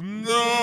No!